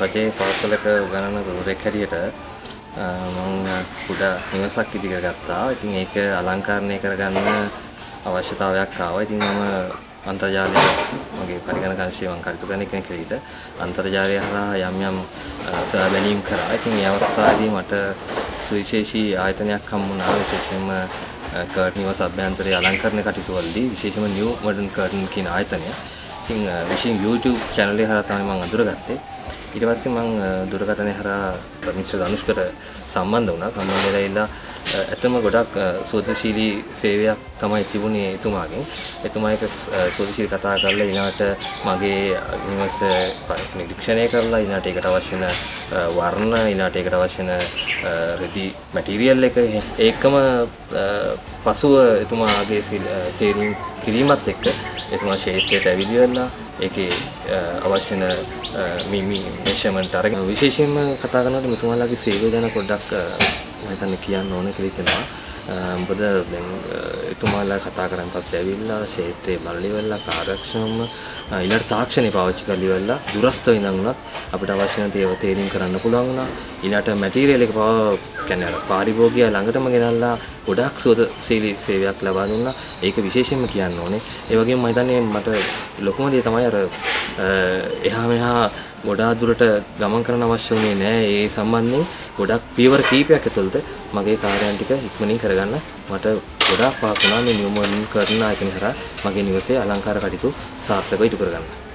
රජයේ පාසලක උගන්වන ගුරුවරයෙක් හැටියට මම කුඩා නිවසක් ඉදිරියට ගත්තා. ඉතින් ඒක අලංකරණය කරගන්න අවශ්‍යතාවයක් ආවා. ඉතින් මම අන්තර්ජාලය මගේ පරිගණක අංශයේ මම කටයුතු කරන කෙනෙක් හැටියට අන්තර්ජාලය හරහා යම් යම් සොයා බැලීම් කරා. ඉතින් මේ අවස්ථාවේදී මට සුවිශේෂී ආයතනයක් හම්බුණා. විශේෂයෙන්ම කර්ටන් නිවස අභ්‍යන්තරයේ අලංකරණ කටයුතු වලදී විශේෂයෙන්ම නිව් මොඩර්න් කර්ටන් කියන ආයතනය. ඉතින් විශේෂයෙන් YouTube channel එක හරහා තමයි මම අඳුරගත්තේ. ඊට පස්සේ මම දුරකථනය හරහා මිස්ටර් ධනුෂ්කට සම්බන්ධ වුණා. සම්බන්ධ වෙලා ඉල්ලා ඇත්තම ගොඩක් සෝදශීලී සේවයක් තමයි තිබුණේ එතුමාගෙන්. එතුමා එක සෝදශීලී කතා කරලා ඊළාට මගේ නිවස නිරීක්ෂණය කරලා ඊළාට ඒකට අවශ්‍ය වෙන වර්ණ ඊළාට ඒකට අවශ්‍ය වෙන රෙදි මැටීරියල් එක ඒකම පසුව එතුමාගේ තේරීම් කිරීමත් එක්ක එතුමා ශේත්‍රයට ඇවිල්ලා ඒකේ අවශ්‍ය වෙන මිමි මෙෂර්මන්ට් අරගෙන විශේෂයෙන්ම කතා කරනකොට මෙතුමාලාගේ සේවය ගැන පොඩ්ඩක් මම හිතන්නේ කියන්න ඕන කියලා හිතෙනවා. මොකද දැන් එතුමාලා කතා කරන් පස්සේ ඇවිල්ලා ක්ෂේත්‍රයේ බලලා ඉවරලා කාර්යක්ෂමව ඊළඟ තාක්ෂණය පාවිච්චි කරලා ඉවරලා දුරස්ත ඉඳන් උනත් අපිට අවශ්‍ය නැති ඒවා තේරීම් කරන්න පුළුවන් වුණා. ඊළඟට මැටීරියල් එක පාව කියන්නේ අර පාරිභෝගිකය ළඟටම ගෙනල්ලා ගොඩක් සෝදශීලී සේවයක් ලබා දුන්නා. ඒක විශේෂයෙන්ම කියන්න ඕනේ. ඒ වගේම මම හිතන්නේ මට ලොකුම දේ තමයි අර එහා මෙහා ගොඩාක් දුරට ගමන් කරන්න අවශ්‍ය වුණේ නෑ ඒ සම්බන්ධයෙන් ගොඩක් පියවර කීපයක් ඇතුළත මගේ කාර්යයන් ටික ඉක්මනින් කරගන්න මට ගොඩාක් පහසු වුණා මේ නියම කරන ආයතන හරහා මගේ නිවසේ අලංකාර කටයුතු සාර්ථකව ඉටු කරගන්න.